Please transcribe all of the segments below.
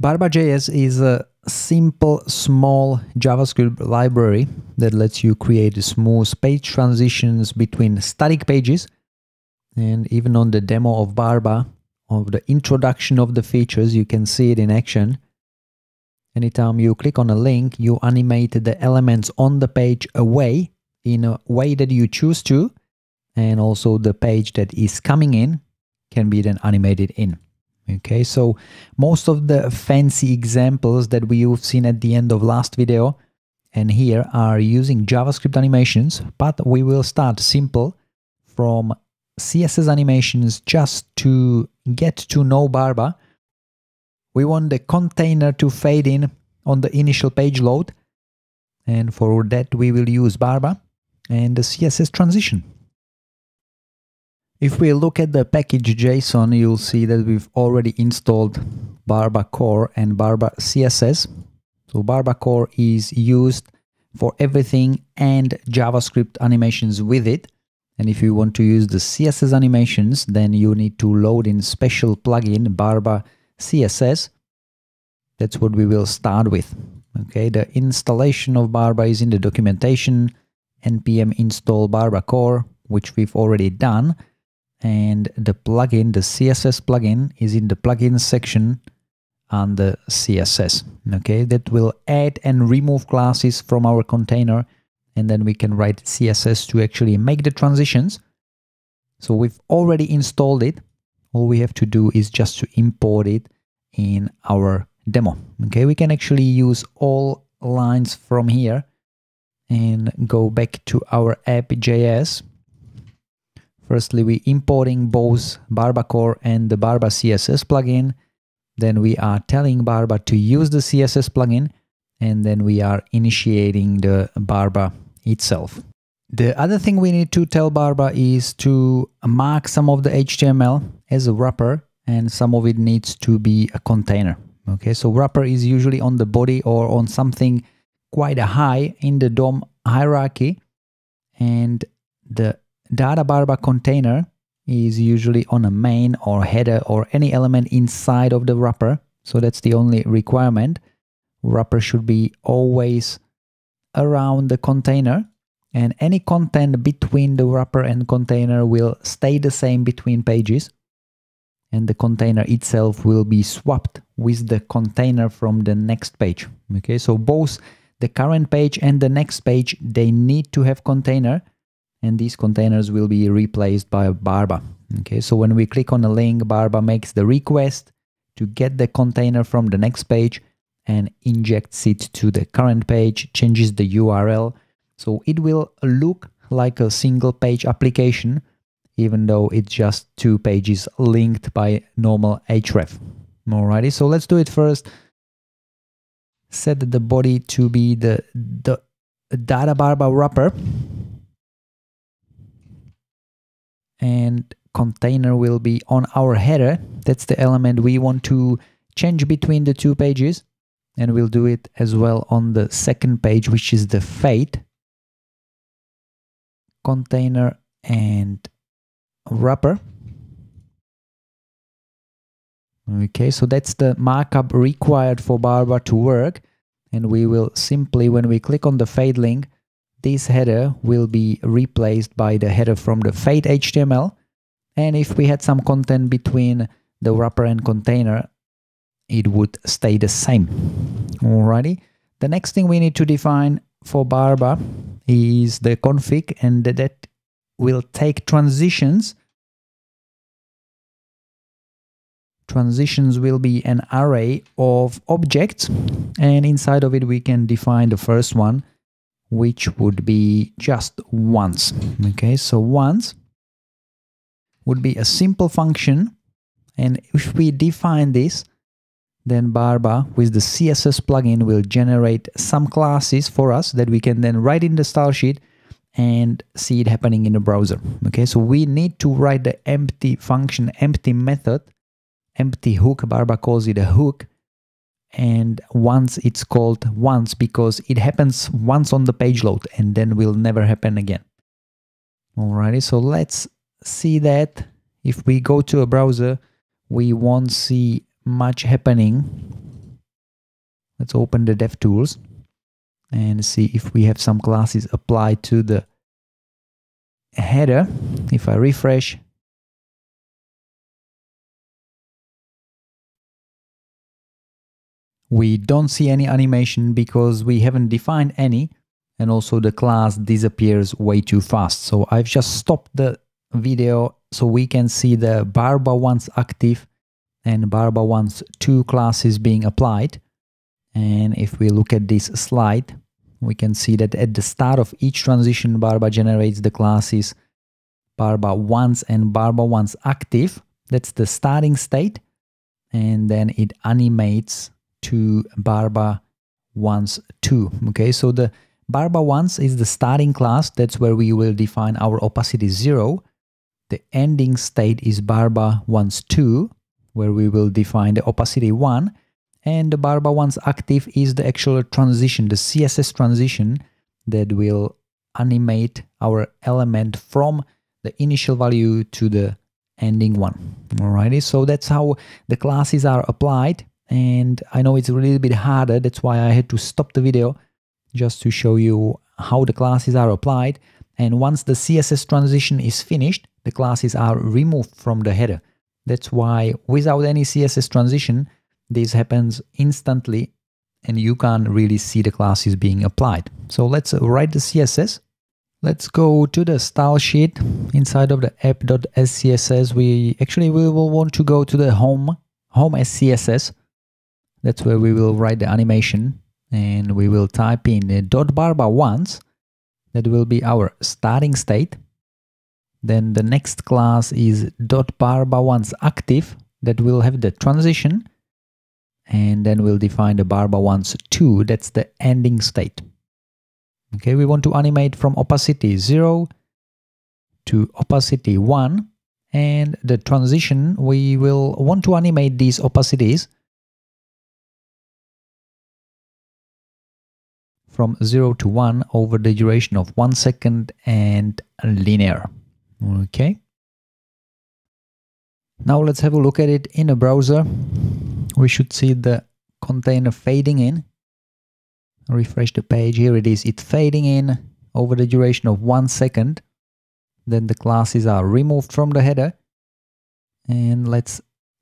Barba.js is a simple, small JavaScript library that lets you create smooth page transitions between static pages. And even on the demo of Barba, of the introduction of the features, you can see it in action. Anytime you click on a link, you animate the elements on the page away in a way that you choose to, and also the page that is coming in can be then animated in. Okay, so most of the fancy examples that we've seen at the end of last video and here are using JavaScript animations, but we will start simple from CSS animations just to get to know Barba. We want the container to fade in on the initial page load and for that we will use Barba and the CSS transition. If we look at the package JSON, you'll see that we've already installed Barba Core and Barba CSS. So Barba Core is used for everything and JavaScript animations with it. And if you want to use the CSS animations, then you need to load in special plugin Barba CSS. That's what we will start with. Okay, the installation of Barba is in the documentation, npm install Barba Core, which we've already done and the plugin, the CSS plugin is in the plugin section under CSS. Okay, that will add and remove classes from our container and then we can write CSS to actually make the transitions. So we've already installed it. All we have to do is just to import it in our demo. Okay, we can actually use all lines from here and go back to our app.js Firstly, we importing both Barba Core and the Barba CSS plugin. Then we are telling Barba to use the CSS plugin and then we are initiating the Barba itself. The other thing we need to tell Barba is to mark some of the HTML as a wrapper and some of it needs to be a container. Okay, so wrapper is usually on the body or on something quite high in the DOM hierarchy and the Data Barba container is usually on a main or header or any element inside of the wrapper. So that's the only requirement. Wrapper should be always around the container and any content between the wrapper and container will stay the same between pages and the container itself will be swapped with the container from the next page. Okay, so both the current page and the next page, they need to have container and these containers will be replaced by Barba. Okay, so when we click on a link, Barba makes the request to get the container from the next page and injects it to the current page, changes the URL. So it will look like a single page application, even though it's just two pages linked by normal href. Alrighty, so let's do it first. Set the body to be the, the data barba wrapper and container will be on our header. That's the element we want to change between the two pages. And we'll do it as well on the second page, which is the fade container and wrapper. Okay, so that's the markup required for Barba to work. And we will simply, when we click on the fade link, this header will be replaced by the header from the fade HTML. And if we had some content between the wrapper and container, it would stay the same. Alrighty. The next thing we need to define for Barba is the config and that will take transitions. Transitions will be an array of objects and inside of it we can define the first one which would be just once. Okay, so once would be a simple function. And if we define this, then Barba with the CSS plugin will generate some classes for us that we can then write in the style sheet and see it happening in the browser. Okay, so we need to write the empty function, empty method, empty hook, Barba calls it a hook, and once it's called once because it happens once on the page load and then will never happen again. Alrighty, so let's see that. If we go to a browser, we won't see much happening Let's open the DevTools and see if we have some classes applied to the header. If I refresh, we don't see any animation because we haven't defined any and also the class disappears way too fast. So I've just stopped the video so we can see the barba once active and barba once two classes being applied. And if we look at this slide, we can see that at the start of each transition, barba generates the classes barba once and barba once active. That's the starting state. And then it animates to barba once two. Okay, so the barba once is the starting class. That's where we will define our opacity zero. The ending state is barba once two, where we will define the opacity one. And the barba once active is the actual transition, the CSS transition that will animate our element from the initial value to the ending one. Alrighty, so that's how the classes are applied and I know it's a little bit harder, that's why I had to stop the video just to show you how the classes are applied. And once the CSS transition is finished, the classes are removed from the header. That's why without any CSS transition, this happens instantly and you can't really see the classes being applied. So let's write the CSS. Let's go to the style sheet inside of the app.scss. We actually we will want to go to the home, home SCSS. That's where we will write the animation and we will type in the dot barba once. That will be our starting state. Then the next class is dot barba once active. That will have the transition. And then we'll define the barba once 2 that's the ending state. Okay we want to animate from opacity 0 to opacity 1 and the transition we will want to animate these opacities from 0 to 1 over the duration of 1 second and linear okay now let's have a look at it in a browser we should see the container fading in. Refresh the page, here it is, it's fading in over the duration of one second. Then the classes are removed from the header. And let's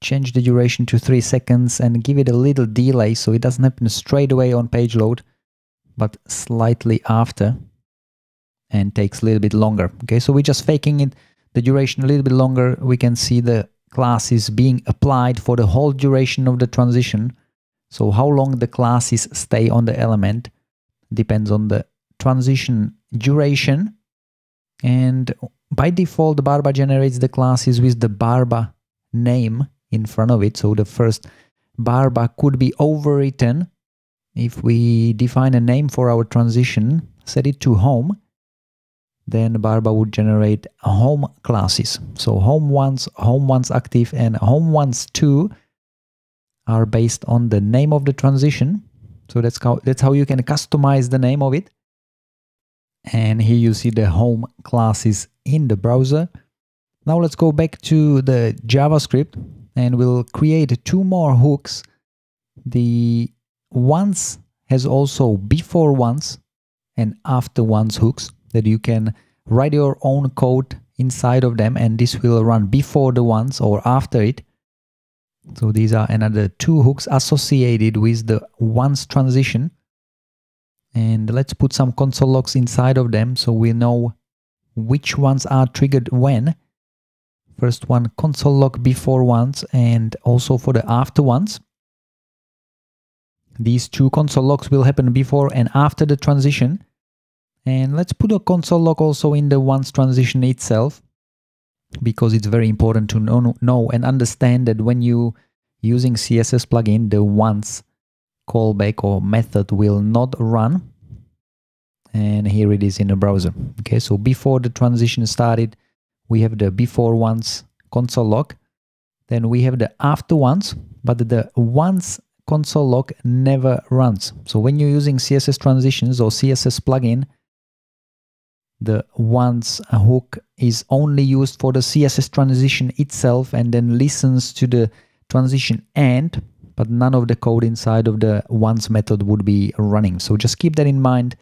change the duration to 3 seconds and give it a little delay so it doesn't happen straight away on page load, but slightly after and takes a little bit longer. Okay, so we're just faking it the duration a little bit longer. We can see the classes being applied for the whole duration of the transition. So how long the classes stay on the element depends on the transition duration. And by default, the Barba generates the classes with the Barba name in front of it. So the first Barba could be overwritten if we define a name for our transition, set it to home, then Barba would generate home classes. So home once, home once active, and home once two are based on the name of the transition. So that's how that's how you can customize the name of it. And here you see the home classes in the browser. Now let's go back to the JavaScript and we'll create two more hooks. The once has also before once and after once hooks that you can write your own code inside of them and this will run before the once or after it. So these are another two hooks associated with the once transition. And let's put some console logs inside of them so we know which ones are triggered when. First one console log before once and also for the after ones. These two console logs will happen before and after the transition. And let's put a console log also in the once transition itself, because it's very important to know, know and understand that when you using CSS plugin, the once callback or method will not run. And here it is in the browser. Okay, so before the transition started, we have the before once console log. Then we have the after once, but the once console log never runs. So when you're using CSS transitions or CSS plugin, the once hook is only used for the CSS transition itself and then listens to the transition end, but none of the code inside of the once method would be running. So just keep that in mind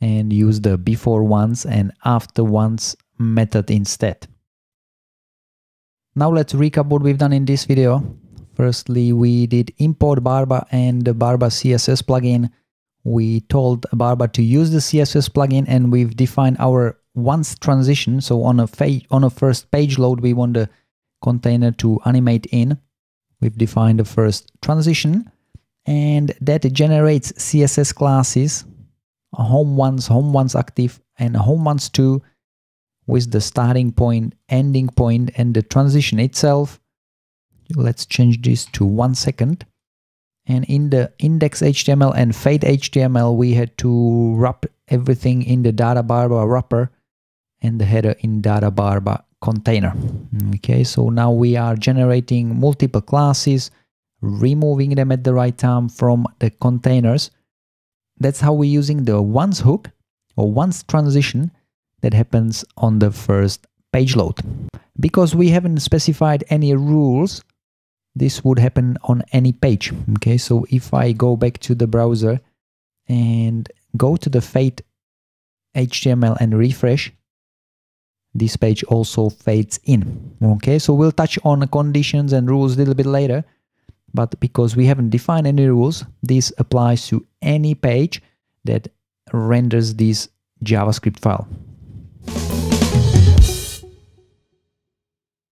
and use the before once and after once method instead. Now let's recap what we've done in this video. Firstly, we did import Barba and the Barba CSS plugin. We told Barba to use the CSS plugin and we've defined our once transition. So on a, on a first page load, we want the container to animate in. We've defined the first transition and that generates CSS classes, home once, home once active and home once two with the starting point, ending point and the transition itself. Let's change this to one second. And in the index HTML and fade HTML, we had to wrap everything in the data barba wrapper and the header in data barba container. Okay, so now we are generating multiple classes, removing them at the right time from the containers. That's how we're using the once hook or once transition that happens on the first page load. Because we haven't specified any rules, this would happen on any page. Okay, so if I go back to the browser and go to the fade HTML and refresh, this page also fades in. Okay, so we'll touch on conditions and rules a little bit later, but because we haven't defined any rules, this applies to any page that renders this JavaScript file.